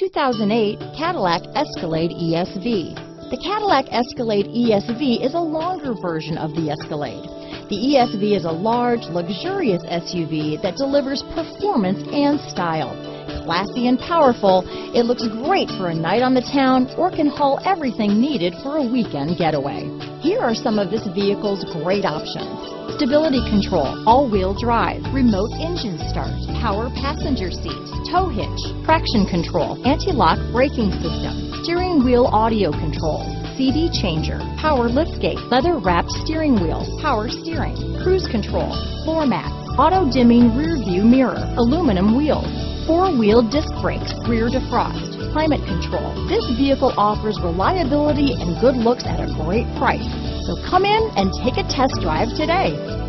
2008 Cadillac Escalade ESV. The Cadillac Escalade ESV is a longer version of the Escalade. The ESV is a large, luxurious SUV that delivers performance and style. Classy and powerful, it looks great for a night on the town or can haul everything needed for a weekend getaway. Here are some of this vehicle's great options. Stability control, all-wheel drive, remote engine start, power passenger seat, tow hitch, traction control, anti-lock braking system, steering wheel audio controls, CD changer, power liftgate, leather wrapped steering wheel, power steering, cruise control, floor mats, auto dimming rear view mirror, aluminum wheels, four-wheel disc brakes, rear defrost, climate control. This vehicle offers reliability and good looks at a great price. So come in and take a test drive today.